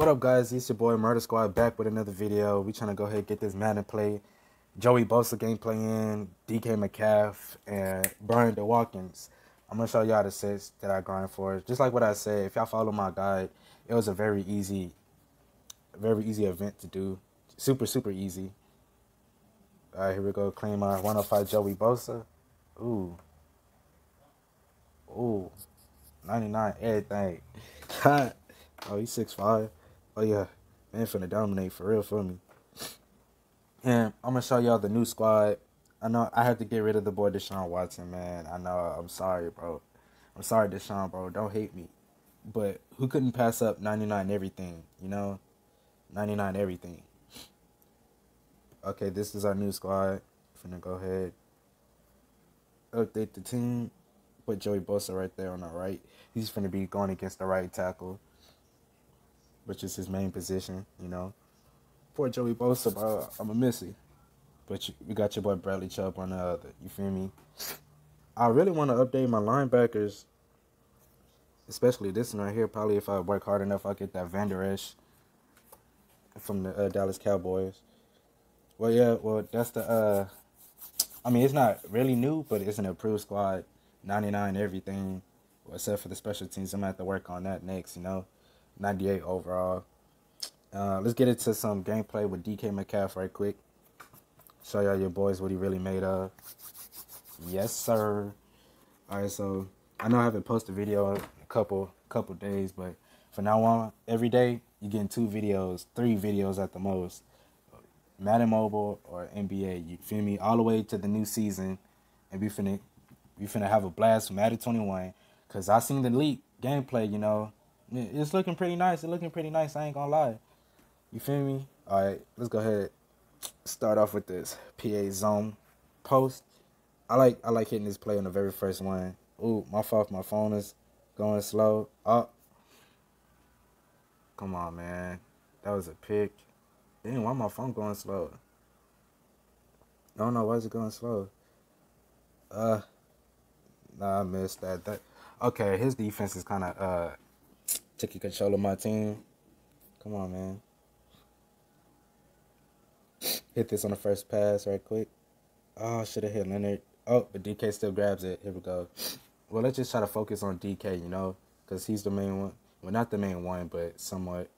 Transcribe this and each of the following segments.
What up, guys? It's your boy Murder Squad back with another video. We trying to go ahead and get this Madden play. Joey Bosa gameplay in, DK Metcalf, and Brian DeWalkins. I'm gonna show y'all the sets that I grind for. Just like what I said, if y'all follow my guide, it was a very easy, very easy event to do. Super, super easy. All right, here we go. Claim our 105 Joey Bosa. Ooh. Ooh. 99 everything. oh, he's 6'5". Oh, yeah. Man finna dominate for real for me. And I'm to show y'all the new squad. I know I have to get rid of the boy Deshaun Watson, man. I know. I'm sorry, bro. I'm sorry, Deshaun, bro. Don't hate me. But who couldn't pass up 99 everything, you know? 99 everything. Okay, this is our new squad. Finna go ahead. Update the team. Put Joey Bosa right there on the right. He's finna be going against the right tackle. Which is his main position, you know. Poor Joey Bosa, bro. I'm a missy. But you, we got your boy Bradley Chubb on the other. You feel me? I really want to update my linebackers. Especially this one right here. Probably if I work hard enough, I'll get that Vander Esch from the uh, Dallas Cowboys. Well, yeah, well, that's the, uh, I mean, it's not really new, but it's an approved squad. 99 everything, except for the special teams. I'm going to have to work on that next, you know. 98 overall. Uh, let's get into some gameplay with DK Metcalf right quick. Show y'all your boys what he really made of. Yes, sir. All right, so I know I haven't posted a video in a couple couple days, but for now on, every day you're getting two videos, three videos at the most. Madden Mobile or NBA, you feel me? All the way to the new season, and we finna we finna have a blast from Madden 21. Cause I seen the leak gameplay, you know, it's looking pretty nice. It's looking pretty nice. I ain't gonna lie. You feel me? All right, let's go ahead. Start off with this PA zone post. I like I like hitting this play on the very first one. Ooh, my fault. My phone is going slow. Oh, come on, man. That was a pick. Damn, why my phone going slow? I don't know why is it going slow. Uh, nah, I missed that. That okay. His defense is kind of uh taking control of my team. Come on, man. Hit this on the first pass right quick. Oh, should have hit Leonard. Oh, but DK still grabs it. Here we go. Well, let's just try to focus on DK, you know, because he's the main one. Well, not the main one, but somewhat.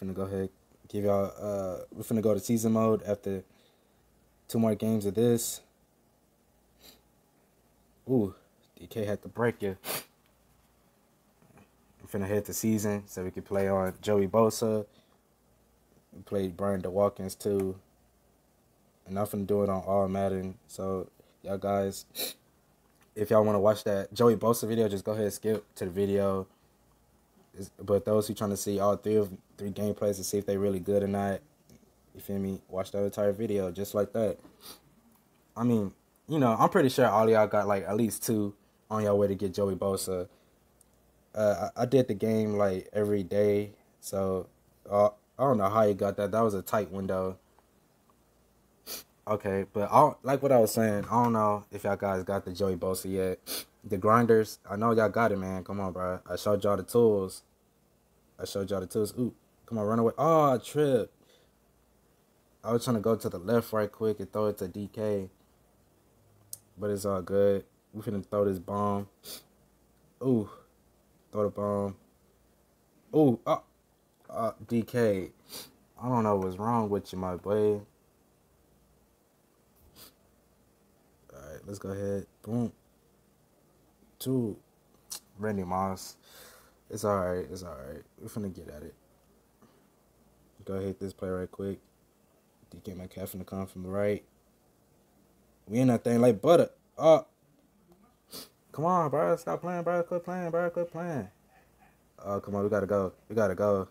Finna go ahead, give y'all. Uh, we're finna go to season mode after two more games of this. Ooh, DK had to break you. Finna hit the season so we can play on Joey Bosa. We played Brian DeWalkins too. And I'm finna do it on all Madden. So y'all guys, if y'all want to watch that Joey Bosa video, just go ahead and skip to the video. But those who trying to see all three of three gameplays to see if they really good or not, you feel me? Watch the entire video just like that. I mean, you know, I'm pretty sure all y'all got like at least two on your way to get Joey Bosa. Uh, I, I did the game like every day, so uh, I don't know how you got that. That was a tight window. Okay, but I like what I was saying. I don't know if y'all guys got the Joey Bosa yet. The grinders, I know y'all got it, man. Come on, bro. I showed y'all the tools. I showed y'all the tools. Ooh, come on, run away. Oh, trip. I was trying to go to the left right quick and throw it to DK. But it's all good. We finna throw this bomb. Ooh. The bomb. Ooh. Uh, uh, DK. I don't know what's wrong with you, my boy. Alright, let's go ahead. Boom. Two. Randy Moss. It's alright. It's alright. We're finna get at it. Go ahead this play right quick. DK Metcalf finna come from the right. We in that thing like butter. Oh. Come on, bro. Stop playing, bro. Quit playing, bro. Quit playing. Oh, come on. We got to go. We got to go.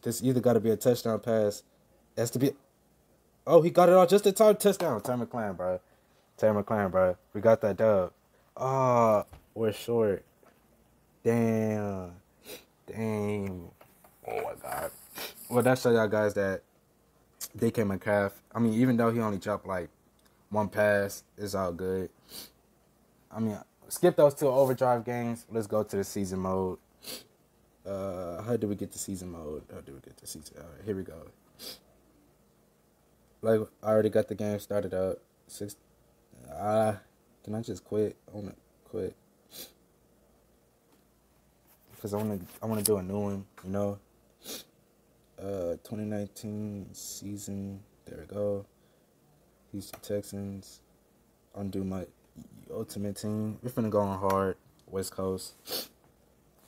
This either got to be a touchdown pass. It has to be. Oh, he got it all just in time. Touchdown. Terry McLaurin, bro. Terry McLaurin, bro. We got that dub. Oh, we're short. Damn. Damn. Oh, my God. Well, that show y'all guys that DK Metcalf, I mean, even though he only dropped like one pass, it's all good. I mean, skip those two overdrive games. Let's go to the season mode. Uh, how did we get to season mode? How did we get to season? Here we go. Like I already got the game started up. Six. Ah, uh, can I just quit? I wanna quit because I wanna I wanna do a new one. You know. Uh, 2019 season. There we go. Houston Texans. Undo my ultimate team. We're finna go on hard. West Coast.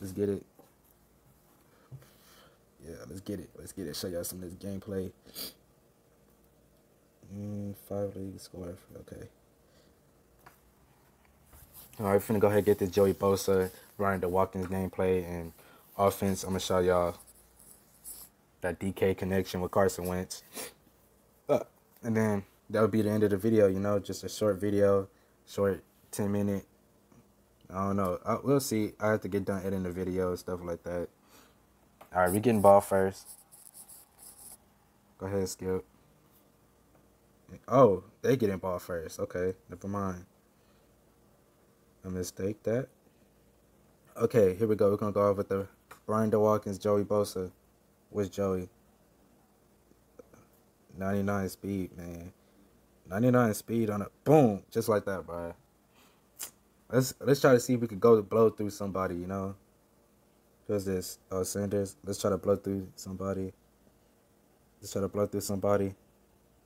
Let's get it. Yeah, let's get it. Let's get it. Show y'all some of this gameplay. Mm, five league score. Okay. All right, we're finna go ahead and get this Joey Bosa, Brian DeWalkins gameplay and offense. I'm gonna show y'all that DK connection with Carson Wentz. Uh, and then that would be the end of the video, you know, just a short video, short 10 minute. I don't know. I, we'll see. I have to get done editing the video, and stuff like that. All right, we getting ball first. Go ahead, Skip. Oh, they getting ball first. Okay, never mind. A mistake that. Okay, here we go. We're gonna go over the Brian DeWalkins, Joey Bosa. Where's Joey? 99 speed, man. 99 speed on it. boom, just like that, bro. Let's let's try to see if we could go to blow through somebody, you know. Who's this? Oh, Sanders. Let's try to blow through somebody. Let's try to blow through somebody.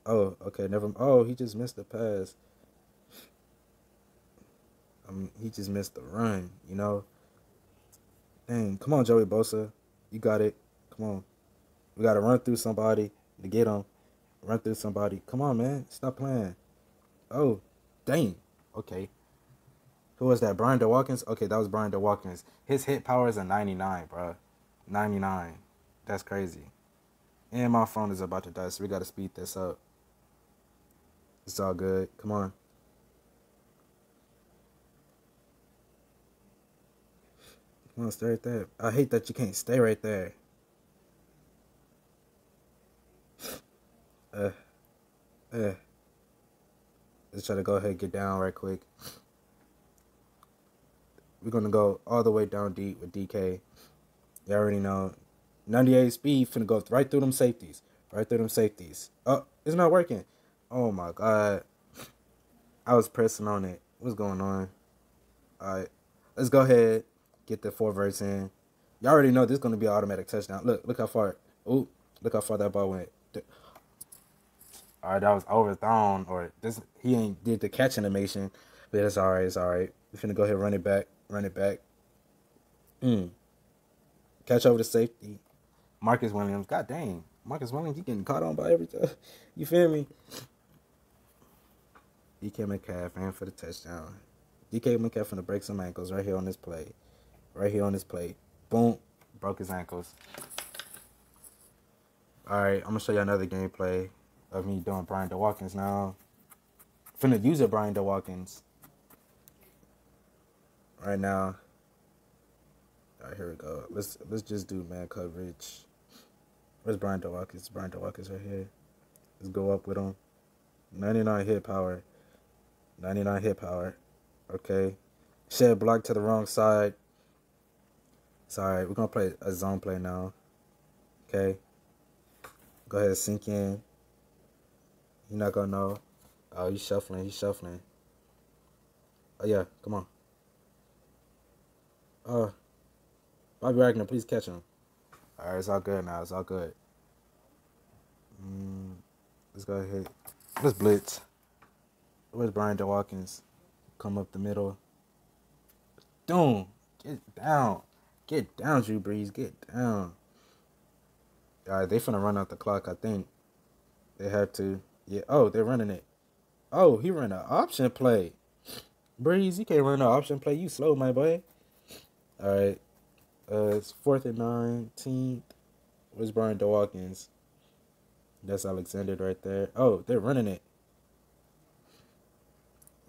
Oh, okay, never. Oh, he just missed the pass. Mean, he just missed the run, you know. Dang, come on, Joey Bosa, you got it. Come on, we gotta run through somebody to get him. Run through somebody. Come on, man, stop playing. Oh, dang. Okay. Who was that? Brian DeWalkins? Okay, that was Brian DeWalkins. His hit power is a 99, bro. 99. That's crazy. And my phone is about to die, so we gotta speed this up. It's all good. Come on. Come on, stay right there. I hate that you can't stay right there. Uh, uh. Let's try to go ahead and get down right quick. We're gonna go all the way down deep with DK. You already know. 98 speed finna go right through them safeties. Right through them safeties. Oh, it's not working. Oh my god. I was pressing on it. What's going on? Alright. Let's go ahead. Get the four verse in. Y'all already know this is gonna be an automatic touchdown. Look, look how far. Ooh, look how far that ball went. Alright, that was overthrown or this he ain't did the catch animation. But it's alright, it's alright. We're finna go ahead run it back. Run it back. Mm. Catch over the safety. Marcus Williams. God dang. Marcus Williams, he getting caught on by every time. You feel me? DK Metcalf ran for the touchdown. DK Metcalf finna break some ankles right here on this play. Right here on this play. Boom. Broke his ankles. Alright, I'm gonna show you another gameplay of me doing Brian DeWalkins now. Finna use it Brian DeWalkins. Right now. Alright, here we go. Let's let's just do man coverage. Where's Brian DeWalkins? Brian DeWalkins right here. Let's go up with him. 99 hit power. 99 hit power. Okay. Shed block to the wrong side. Sorry, we're gonna play a zone play now. Okay. Go ahead, sink in. You're not gonna know. Oh, he's shuffling. He's shuffling. Oh yeah, come on. Oh, Bobby Wagner, please catch him. All right, it's all good now. It's all good. Mm, let's go ahead. Let's blitz. Where's Brian DeWalkins? Come up the middle. Boom. Get down. Get down, Drew Brees. Get down. All right, they finna run out the clock, I think. They have to. Yeah. Oh, they're running it. Oh, he ran an option play. Brees, you can't run an option play. You slow, my boy. All right. Uh, it's fourth and nineteen. Where's Brian DeWalkins? That's Alexander right there. Oh, they're running it.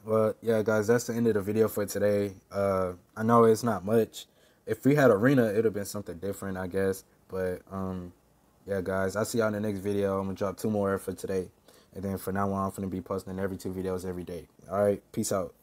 Well, yeah, guys, that's the end of the video for today. Uh, I know it's not much. If we had arena, it would have been something different, I guess. But um, yeah, guys, I'll see y'all in the next video. I'm gonna drop two more for today. And then for now on, I'm gonna be posting every two videos every day. All right, peace out.